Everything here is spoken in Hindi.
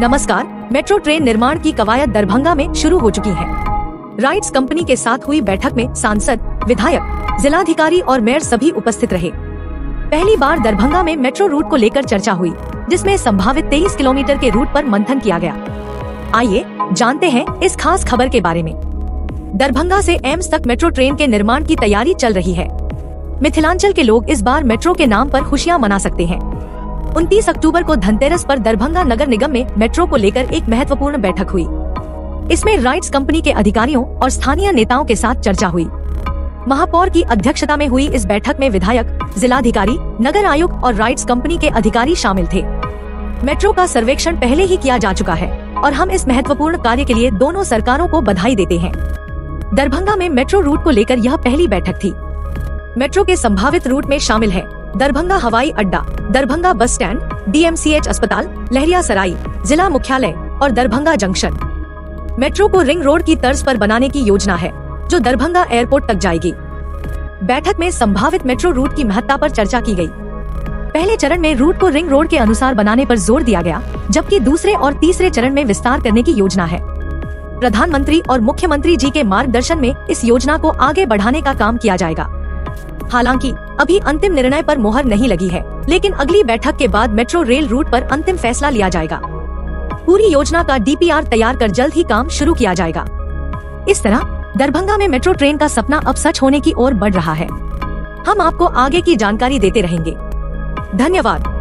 नमस्कार, मेट्रो ट्रेन निर्माण की कवायद दरभंगा में शुरू हो चुकी है। राइट्स कंपनी के साथ हुई बैठक में सांसद, विधायक, जिलाधिकारी और मेयर सभी उपस्थित रहे। पहली बार दरभंगा में मेट्रो रूट को लेकर चर्चा हुई, जिसमें संभावित 23 किलोमीटर के रूट पर मंथन किया गया। आइए, जानते हैं इस खास खबर के बारे में। दरभंगा से एम्स तक मेट्रो ट्रेन के निर्माण की तैयारी चल रही है। मिथिलांचल के लोग इस बार मेट्रो के नाम पर खुशियाँ मना सकते हैं। 29 अक्टूबर को धनतेरस पर दरभंगा नगर निगम में मेट्रो को लेकर एक महत्वपूर्ण बैठक हुई। इसमें राइट्स कंपनी के अधिकारियों और स्थानीय नेताओं के साथ चर्चा हुई। महापौर की अध्यक्षता में हुई इस बैठक में विधायक, जिलाधिकारी, नगर आयुक्त और राइट्स कंपनी के अधिकारी शामिल थे। मेट्रो का सर्वेक्षण पहले ही किया जा चुका है और हम इस महत्वपूर्ण कार्य के लिए दोनों सरकारों को बधाई देते हैं। दरभंगा में मेट्रो रूट को लेकर यह पहली बैठक थी। मेट्रो के संभावित रूट में शामिल है। दरभंगा हवाई अड्डा, दरभंगा बस स्टैंड डीएमसीएच अस्पताल, लहरिया सराई, जिला मुख्यालय और दरभंगा जंक्शन। मेट्रो को रिंग रोड की तर्ज पर बनाने की योजना है, जो दरभंगा एयरपोर्ट तक जाएगी। बैठक में संभावित मेट्रो रूट की महत्ता पर चर्चा की गई। पहले चरण में रूट को रिंग रोड के अनुसार बनाने पर ज़ोर दिया गया, जबकि दूसरे और तीसरे चरण में विस्तार करने की योजना है। प्रधानमंत्री और मुख्यमंत्री जी के मार्गदर्शन में इस योजना को आगे बढ़ाने का काम किया जाएगा। हालाँकि, अभी अंतिम निर्णय पर मोहर नहीं लगी है, लेकिन अगली बैठक के बाद मेट्रो रेल रूट पर अंतिम फैसला लिया जाएगा। पूरी योजना का डीपीआर तैयार कर जल्द ही काम शुरू किया जाएगा। इस तरह, दरभंगा में मेट्रो ट्रेन का सपना अब सच होने की ओर बढ़ रहा है। हम आपको आगे की जानकारी देते रहेंगे। धन्यवाद।